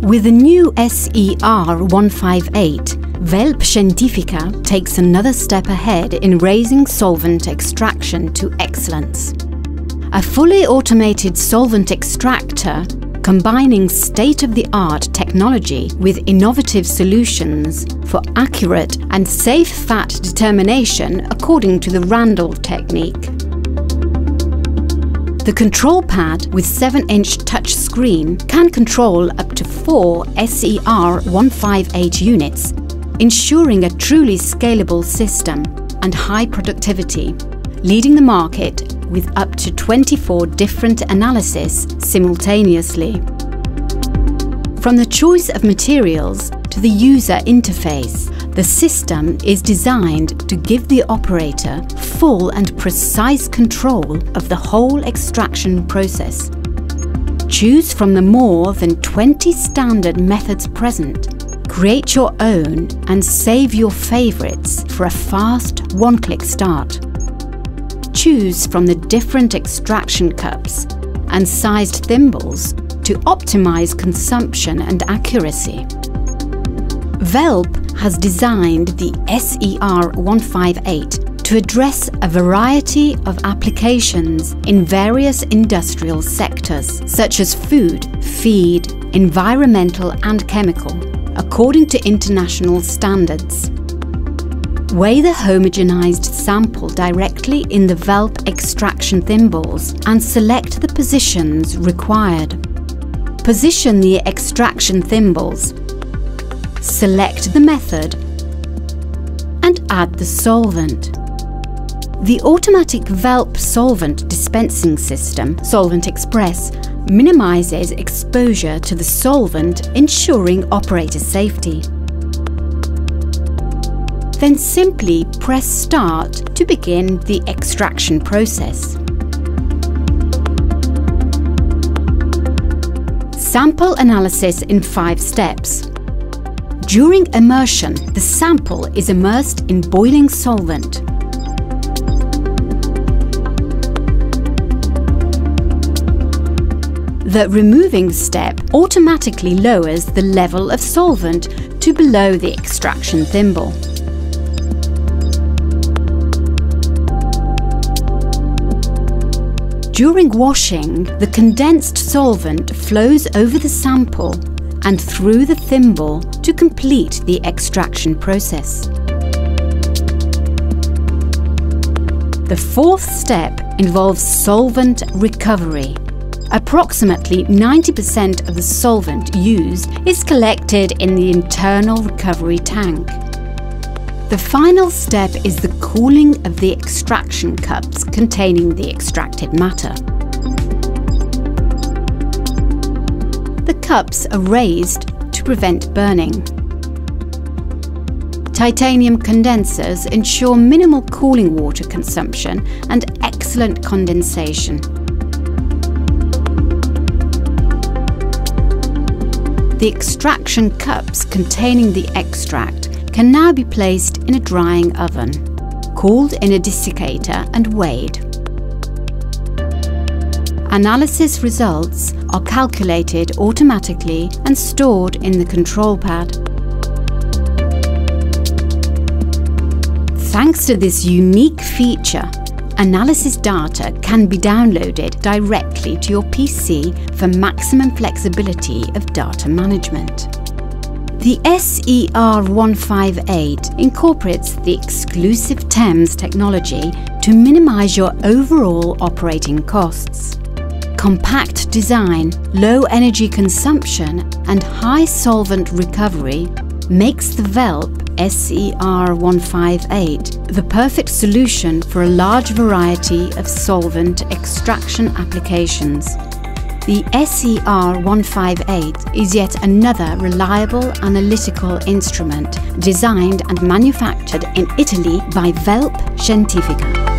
With the new SER 158, VELP Scientifica takes another step ahead in raising solvent extraction to excellence. A fully automated solvent extractor combining state-of-the-art technology with innovative solutions for accurate and safe fat determination according to the Randall technique. The control pad with 7-inch touch screen can control up to four SER 158 units, ensuring a truly scalable system and high productivity, leading the market with up to 24 different analyses simultaneously. From the choice of materials to the user interface, the system is designed to give the operator full and precise control of the whole extraction process. Choose from the more than 20 standard methods present. Create your own and save your favorites for a fast one-click start choose from the different extraction cups and sized thimbles to optimize consumption and accuracy. VELP has designed the SER 158 to address a variety of applications in various industrial sectors, such as food, feed, environmental and chemical, according to international standards. Weigh the homogenized sample directly in the VELP extraction thimbles and select the positions required. Position the extraction thimbles. Select the method and add the solvent. The automatic VELP solvent dispensing system, Solvent Express, minimizes exposure to the solvent, ensuring operator safety then simply press Start to begin the extraction process. Sample analysis in five steps. During immersion, the sample is immersed in boiling solvent. The removing step automatically lowers the level of solvent to below the extraction thimble. During washing, the condensed solvent flows over the sample and through the thimble to complete the extraction process. The fourth step involves solvent recovery. Approximately 90% of the solvent used is collected in the internal recovery tank. The final step is the cooling of the extraction cups containing the extracted matter. The cups are raised to prevent burning. Titanium condensers ensure minimal cooling water consumption and excellent condensation. The extraction cups containing the extract can now be placed in a drying oven, cooled in a desiccator and weighed. Analysis results are calculated automatically and stored in the control pad. Thanks to this unique feature, analysis data can be downloaded directly to your PC for maximum flexibility of data management. The SER158 incorporates the exclusive TEMS technology to minimize your overall operating costs. Compact design, low energy consumption and high solvent recovery makes the VELP SER158 the perfect solution for a large variety of solvent extraction applications. The SER158 is yet another reliable analytical instrument designed and manufactured in Italy by VELP Scientifica.